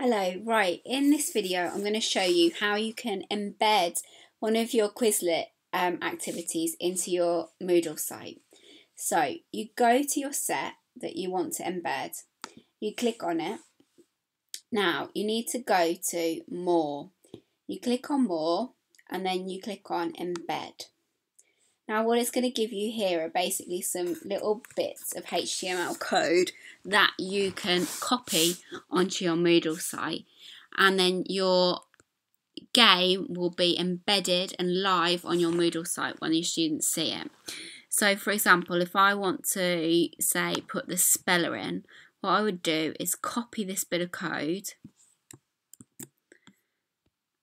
Hello, right, in this video I'm going to show you how you can embed one of your Quizlet um, activities into your Moodle site. So you go to your set that you want to embed, you click on it. Now you need to go to more. You click on more and then you click on embed. Now what it's going to give you here are basically some little bits of HTML code that you can copy onto your Moodle site and then your game will be embedded and live on your Moodle site when your students see it. So for example, if I want to say put the speller in, what I would do is copy this bit of code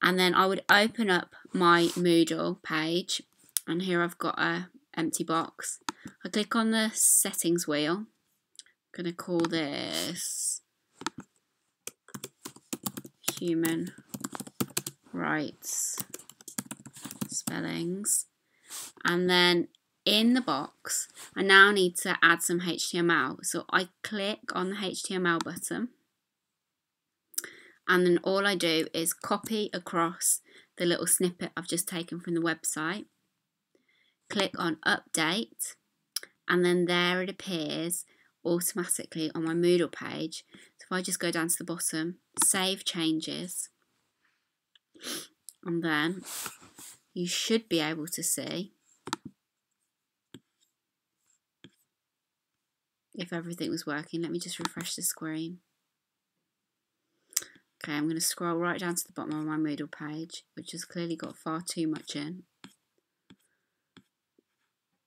and then I would open up my Moodle page and here I've got a empty box. I click on the settings wheel. I'm going to call this human rights spellings and then in the box I now need to add some HTML so I click on the HTML button and then all I do is copy across the little snippet I've just taken from the website click on update and then there it appears automatically on my Moodle page. So if I just go down to the bottom, save changes, and then you should be able to see if everything was working. Let me just refresh the screen. Okay, I'm going to scroll right down to the bottom of my Moodle page, which has clearly got far too much in.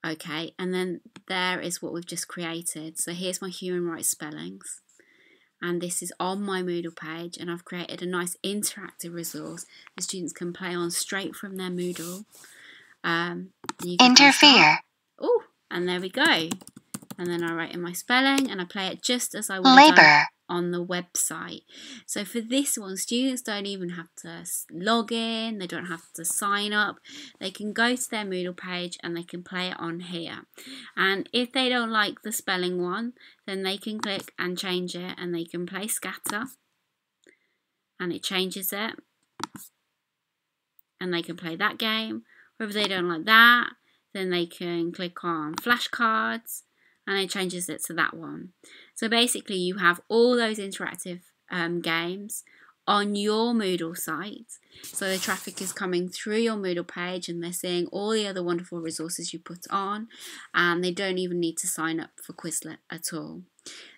Okay, and then there is what we've just created. So here's my human rights spellings. And this is on my Moodle page, and I've created a nice interactive resource the students can play on straight from their Moodle. Um, Interfere. Oh, and there we go. And then I write in my spelling, and I play it just as I would. Labor on the website. So for this one, students don't even have to log in, they don't have to sign up. They can go to their Moodle page and they can play it on here. And if they don't like the spelling one, then they can click and change it and they can play scatter and it changes it. And they can play that game. Or if they don't like that, then they can click on flashcards and it changes it to that one. So basically you have all those interactive um, games on your Moodle site. So the traffic is coming through your Moodle page and they're seeing all the other wonderful resources you put on and they don't even need to sign up for Quizlet at all.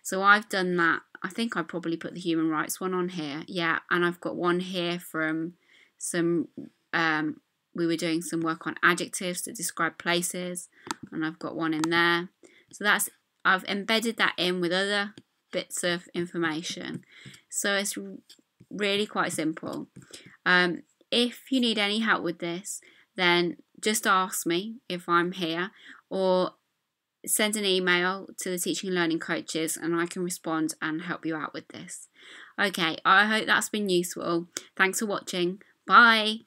So I've done that. I think I probably put the human rights one on here. Yeah, and I've got one here from some um, we were doing some work on adjectives to describe places and I've got one in there. So that's I've embedded that in with other bits of information. So it's really quite simple. Um, if you need any help with this, then just ask me if I'm here or send an email to the teaching and learning coaches and I can respond and help you out with this. Okay, I hope that's been useful. Thanks for watching. Bye.